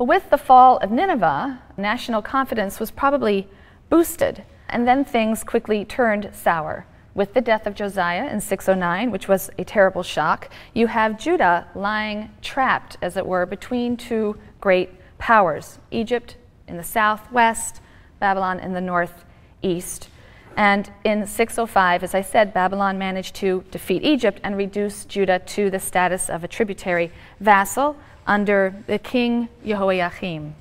But with the fall of Nineveh, national confidence was probably boosted, and then things quickly turned sour. With the death of Josiah in 609, which was a terrible shock, you have Judah lying trapped, as it were, between two great powers Egypt in the southwest, Babylon in the northeast. And in 605, as I said, Babylon managed to defeat Egypt and reduce Judah to the status of a tributary vassal under the king Jehoiakim.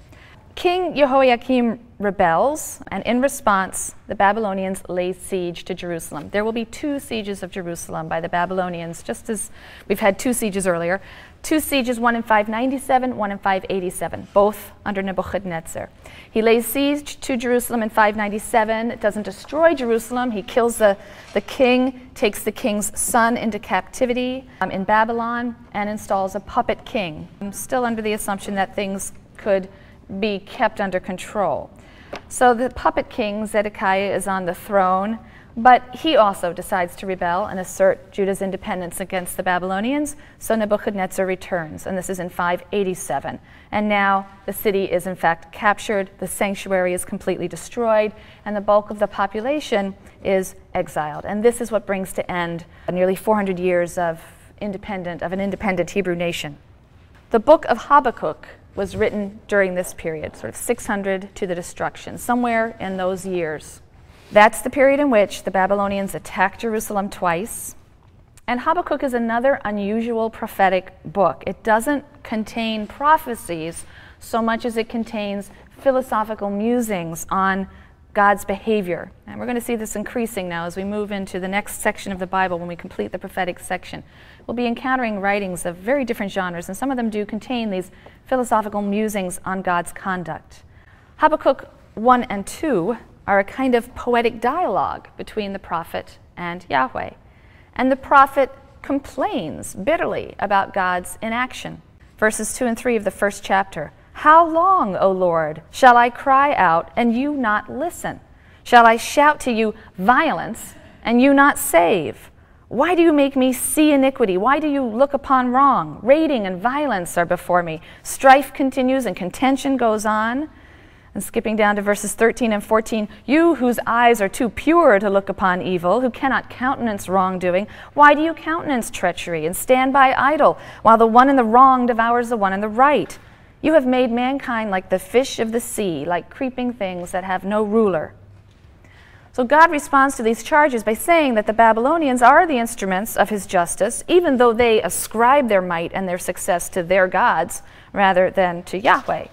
King Jehoiakim rebels, and in response, the Babylonians lay siege to Jerusalem. There will be two sieges of Jerusalem by the Babylonians, just as we've had two sieges earlier. Two sieges, one in 597, one in 587, both under Nebuchadnezzar. He lays siege to Jerusalem in 597, it doesn't destroy Jerusalem. He kills the, the king, takes the king's son into captivity um, in Babylon, and installs a puppet king. I'm still under the assumption that things could be kept under control. So the puppet king, Zedekiah, is on the throne, but he also decides to rebel and assert Judah's independence against the Babylonians. So Nebuchadnezzar returns, and this is in 587. And now the city is in fact captured, the sanctuary is completely destroyed, and the bulk of the population is exiled. And this is what brings to end nearly 400 years of independent of an independent Hebrew nation. The book of Habakkuk was written during this period, sort of 600 to the destruction, somewhere in those years. That's the period in which the Babylonians attacked Jerusalem twice. And Habakkuk is another unusual prophetic book. It doesn't contain prophecies so much as it contains philosophical musings on God's behavior. And we're going to see this increasing now as we move into the next section of the Bible when we complete the prophetic section. We'll be encountering writings of very different genres, and some of them do contain these philosophical musings on God's conduct. Habakkuk 1 and 2 are a kind of poetic dialogue between the prophet and Yahweh. And the prophet complains bitterly about God's inaction. Verses 2 and 3 of the first chapter. How long, O Lord, shall I cry out and you not listen? Shall I shout to you violence and you not save? Why do you make me see iniquity? Why do you look upon wrong? Raiding and violence are before me. Strife continues and contention goes on. And skipping down to verses 13 and 14, you whose eyes are too pure to look upon evil, who cannot countenance wrongdoing, why do you countenance treachery and stand by idle while the one in the wrong devours the one in the right? You have made mankind like the fish of the sea, like creeping things that have no ruler. So God responds to these charges by saying that the Babylonians are the instruments of his justice, even though they ascribe their might and their success to their gods rather than to Yahweh.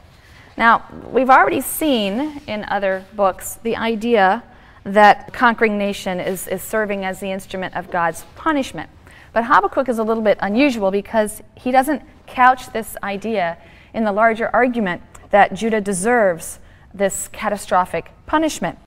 Now, we've already seen in other books the idea that conquering nation is, is serving as the instrument of God's punishment. But Habakkuk is a little bit unusual because he doesn't couch this idea in the larger argument that Judah deserves this catastrophic punishment.